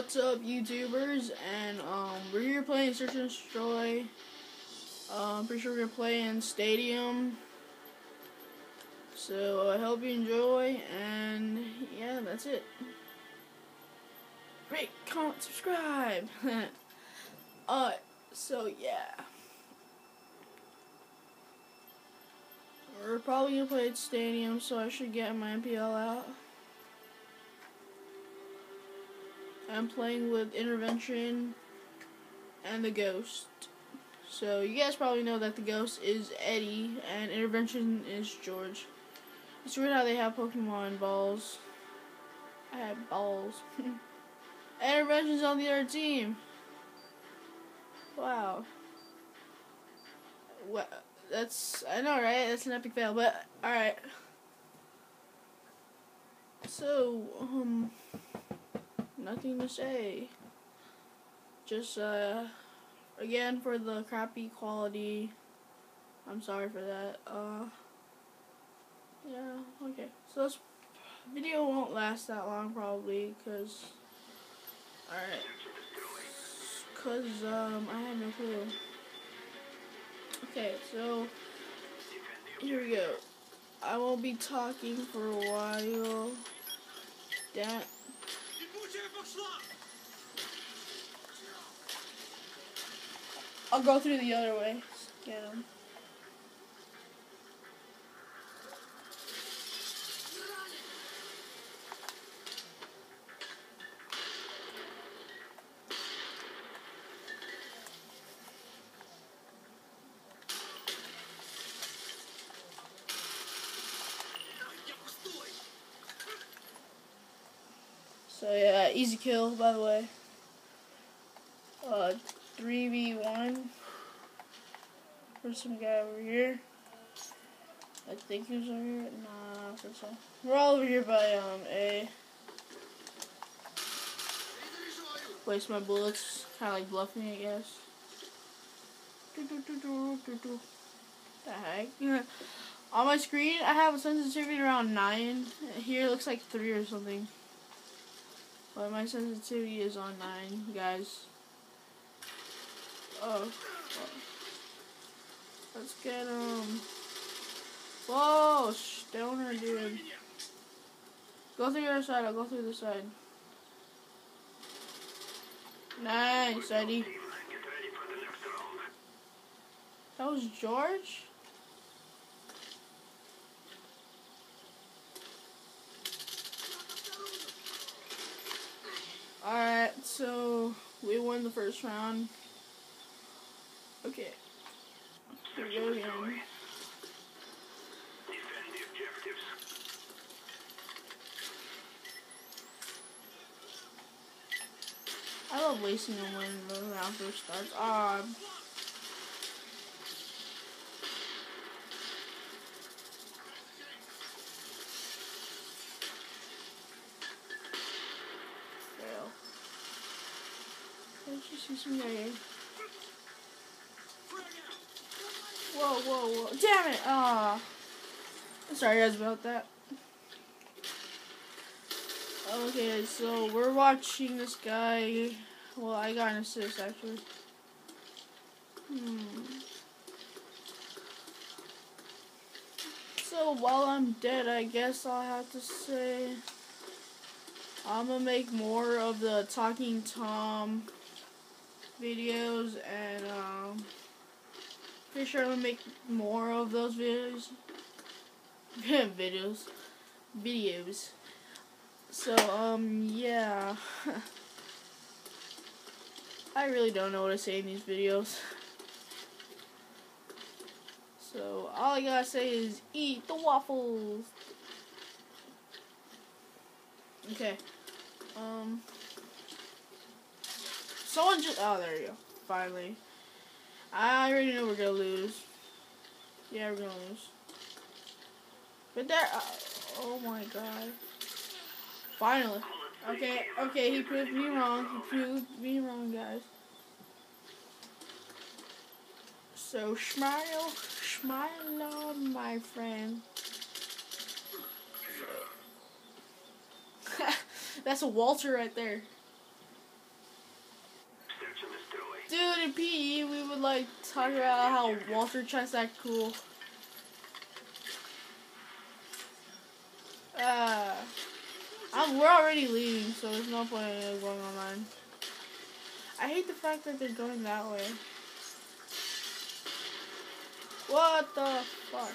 what's up, YouTubers? And um, we're here playing Search and Destroy. Uh, I'm pretty sure we're gonna play in Stadium. So I hope you enjoy, and yeah, that's it. Rate, comment, subscribe. uh, so yeah. We're probably gonna play at Stadium, so I should get my MPL out. I'm playing with Intervention and the Ghost. So you guys probably know that the Ghost is Eddie and Intervention is George. It's weird how they have Pokemon balls. I have balls. Intervention's on the other team. Wow. What? That's I know, right? That's an epic fail, but all right. So, um nothing to say. Just, uh, again, for the crappy quality, I'm sorry for that. Uh, yeah, okay. So this video won't last that long, probably, because, alright. Because, um, I have no clue. Okay, so, here we go. I won't be talking for a while. That I'll go through the other way. Get him. So yeah, easy kill by the way. Uh, 3v1 for some guy over here. I think he was over here. Nah. We're all over here by um A. Waste my bullets. Kind of like bluffing, I guess. The heck? On my screen, I have a sensitivity around 9. Here it looks like 3 or something. But my sensitivity is on 9, guys. Oh. Let's get him. Whoa, stoner dude. Go through other side, I'll go through the side. Nice, Eddie. That was George? Alright, so we won the first round. Okay. Here we go again. I love wasting them when the round first starts. Ah. Let's just some guy Whoa, whoa, whoa. Damn it! Ah. Oh. Sorry guys about that. Okay, so we're watching this guy. Well, I got an assist actually. Hmm. So while I'm dead, I guess I'll have to say I'm gonna make more of the Talking Tom videos and um Pretty sure I'm gonna make more of those videos. videos. Videos. So, um, yeah. I really don't know what to say in these videos. So, all I gotta say is eat the waffles. Okay. Um. Someone just. Oh, there you go. Finally. I already know we're gonna lose. Yeah, we're gonna lose. But there, uh, oh my god. Finally. Okay, okay, he proved me wrong. He proved me wrong, guys. So, smile, smile my friend. That's a Walter right there. In PE, we would like to talk about how Walter Chess that cool. Uh, I'm, we're already leaving, so there's no point in going online. I hate the fact that they're going that way. What the fuck?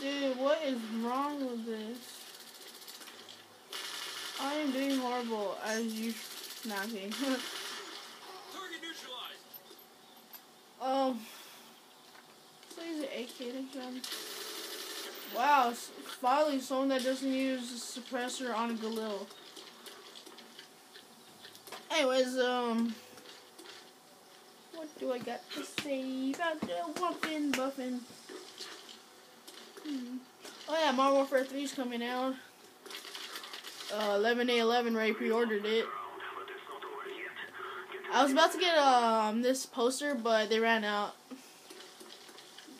Dude, what is wrong with this? I am doing horrible as you snapping. Target neutralized. um, please AK again. Wow, finally someone that doesn't use a suppressor on a Galil. Anyways, um, what do I got to say about the wumpin' buffin'? Hmm. Oh yeah, Modern Warfare 3 is coming out. Uh, 11A11 already pre-ordered it. I was about to get um this poster, but they ran out.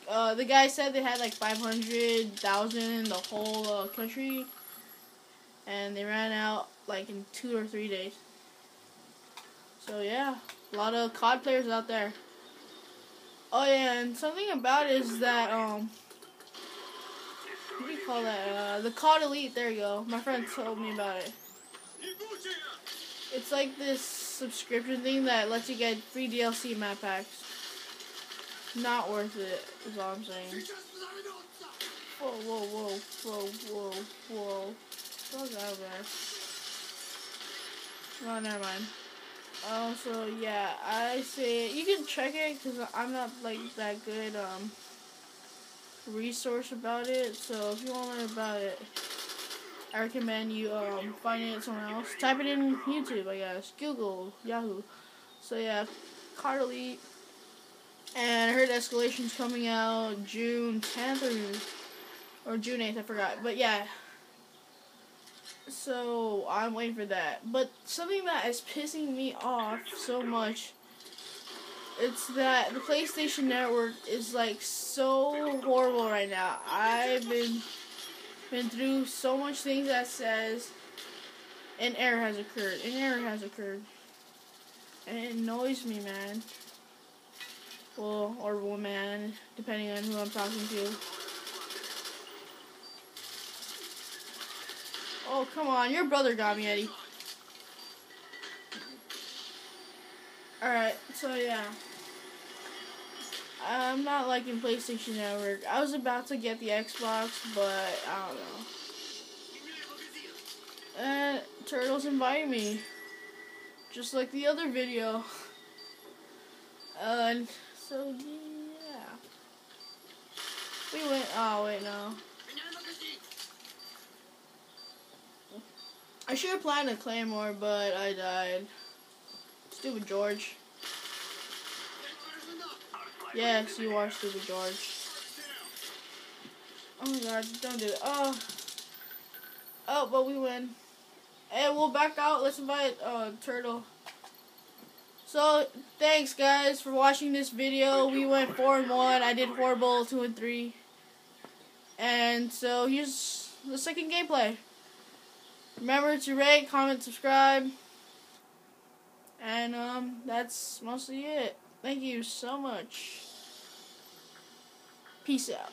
Uh, the guy said they had like 500,000 in the whole uh, country, and they ran out like in two or three days. So yeah, a lot of COD players out there. Oh yeah, and something about is that um, what do you call that? Uh, the COD Elite. There you go. My friend told me about it. It's like this subscription thing that lets you get free DLC map packs. Not worth it, is all I'm saying. Whoa, whoa, whoa, whoa, whoa, whoa. Fuck out of there. Oh, never mind. Also, yeah, I say you can check it because I'm not like that good um resource about it. So if you want to learn about it, I recommend you um finding it somewhere else. Type it in YouTube, I guess, Google, Yahoo. So yeah, COD Elite. And I heard Escalation's coming out June 10th or or June 8th, I forgot. But yeah. So I'm waiting for that. But something that is pissing me off so much it's that the PlayStation Network is like so horrible right now. I've been been through so much things that says an error has occurred. An error has occurred. And it annoys me, man. Well, or woman, depending on who I'm talking to. Oh, come on. Your brother got me, Eddie. Alright, so yeah. I'm not liking PlayStation Network. I was about to get the Xbox, but I don't know. And turtles invite me, just like the other video. Uh, and so yeah, we went. Oh wait, no. I should have planned a claymore, but I died. Stupid George. Yes, you are stupid George. Oh my god, don't do it. Oh. Oh, but we win. And we'll back out. Let's invite uh Turtle. So thanks guys for watching this video. We went four and one. I did horrible two and three. And so here's the second gameplay. Remember to rate, comment, subscribe. And um that's mostly it. Thank you so much. Peace out.